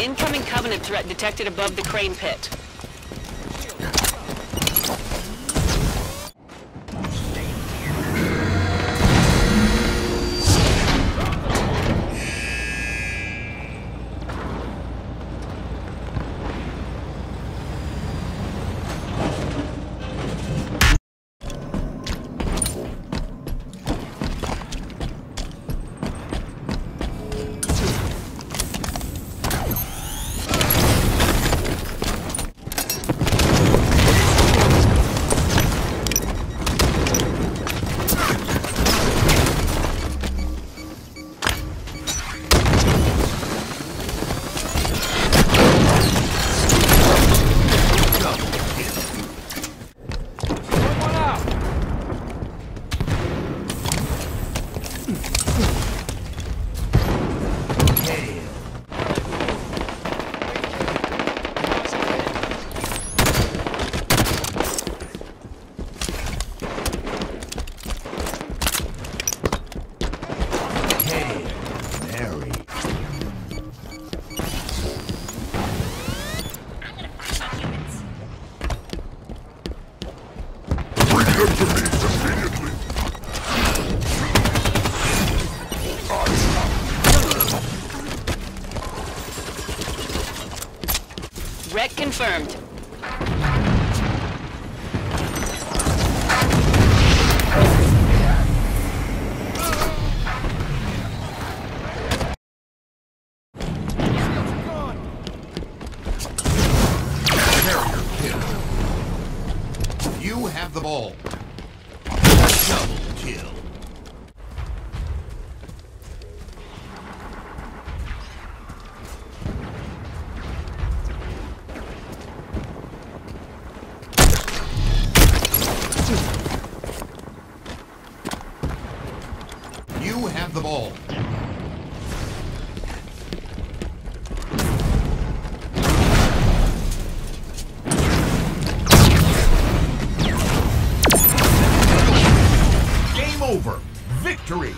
Incoming Covenant threat detected above the crane pit. Wreck confirmed. You have the ball. You have the ball. Game over. Victory.